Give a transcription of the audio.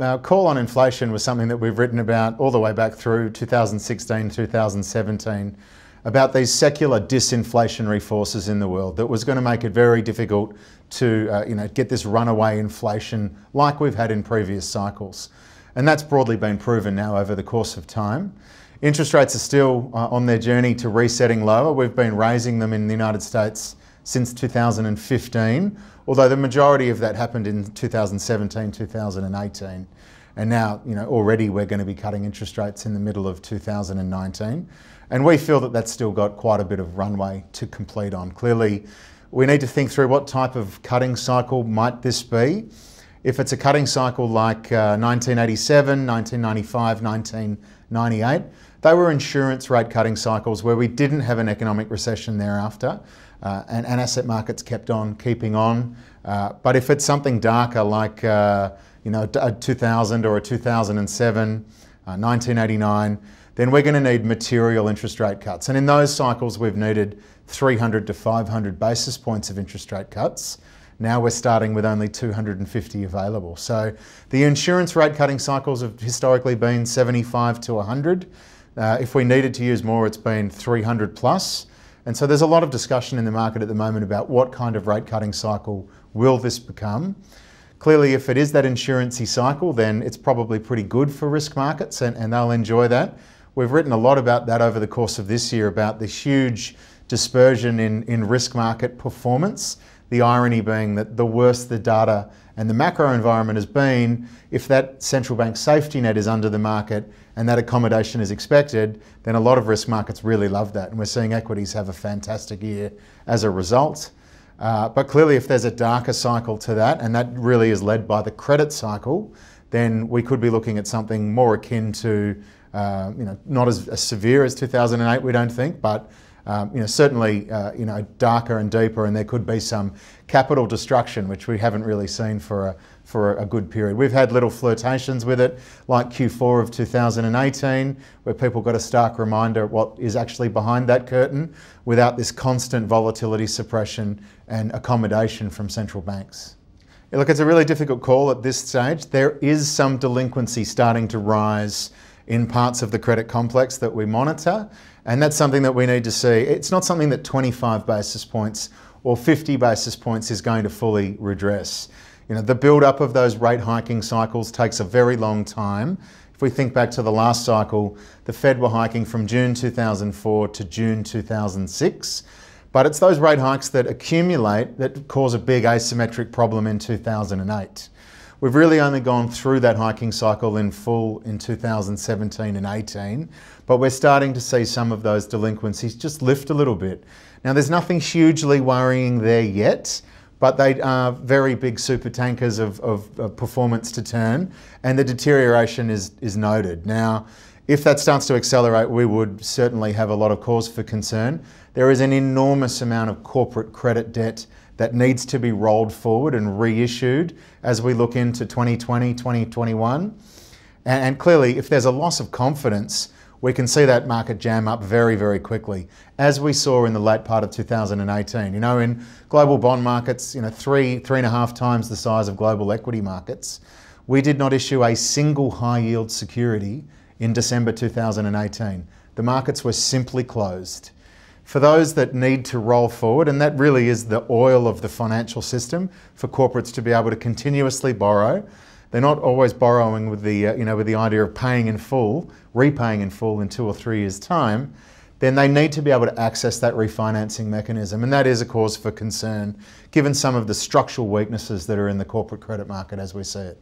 our call on inflation was something that we've written about all the way back through 2016, 2017, about these secular disinflationary forces in the world that was going to make it very difficult to uh, you know, get this runaway inflation like we've had in previous cycles. And that's broadly been proven now over the course of time. Interest rates are still uh, on their journey to resetting lower. We've been raising them in the United States since 2015, although the majority of that happened in 2017, 2018. And now, you know, already we're going to be cutting interest rates in the middle of 2019. And we feel that that's still got quite a bit of runway to complete on. Clearly, we need to think through what type of cutting cycle might this be. If it's a cutting cycle like uh, 1987, 1995, 1998, they were insurance rate cutting cycles where we didn't have an economic recession thereafter uh, and, and, asset markets kept on keeping on. Uh, but if it's something darker like uh, you know, a 2000 or a 2007, 1989, uh, then we're going to need material interest rate cuts. And in those cycles, we've needed 300 to 500 basis points of interest rate cuts. Now we're starting with only 250 available. So the insurance rate cutting cycles have historically been 75 to 100. Uh, if we needed to use more, it's been 300 plus. And so there's a lot of discussion in the market at the moment about what kind of rate cutting cycle will this become. Clearly, if it is that insurancy cycle, then it's probably pretty good for risk markets and, and they'll enjoy that. We've written a lot about that over the course of this year about the huge dispersion in, in risk market performance the irony being that the worse the data and the macro environment has been, if that central bank safety net is under the market and that accommodation is expected, then a lot of risk markets really love that. And we're seeing equities have a fantastic year as a result. Uh, but clearly, if there's a darker cycle to that, and that really is led by the credit cycle, then we could be looking at something more akin to, uh, you know, not as, as severe as 2008, we don't think, but um, you know, certainly uh, you know, darker and deeper, and there could be some capital destruction, which we haven't really seen for a, for a good period. We've had little flirtations with it, like Q4 of 2018, where people got a stark reminder of what is actually behind that curtain without this constant volatility suppression and accommodation from central banks. Look, it's a really difficult call at this stage. There is some delinquency starting to rise in parts of the credit complex that we monitor. And that's something that we need to see. It's not something that 25 basis points or 50 basis points is going to fully redress. You know, the build up of those rate hiking cycles takes a very long time. If we think back to the last cycle, the Fed were hiking from June 2004 to June 2006. But it's those rate hikes that accumulate that cause a big asymmetric problem in 2008. We've really only gone through that hiking cycle in full in 2017 and 18, but we're starting to see some of those delinquencies just lift a little bit. Now, there's nothing hugely worrying there yet, but they are very big super tankers of, of, of performance to turn, and the deterioration is, is noted. Now, if that starts to accelerate, we would certainly have a lot of cause for concern. There is an enormous amount of corporate credit debt that needs to be rolled forward and reissued as we look into 2020, 2021. And, clearly, if there's a loss of confidence, we can see that market jam up very, very quickly, as we saw in the late part of 2018. You know, in global bond markets, you know, three, three and a half times the size of global equity markets, we did not issue a single high yield security in December 2018. The markets were simply closed for those that need to roll forward, and that really is the oil of the financial system for corporates to be able to continuously borrow. They're not always borrowing with the, uh, you know, with the idea of paying in full, repaying in full in two or three years' time. Then they need to be able to access that refinancing mechanism, and that is a cause for concern, given some of the structural weaknesses that are in the corporate credit market as we see it.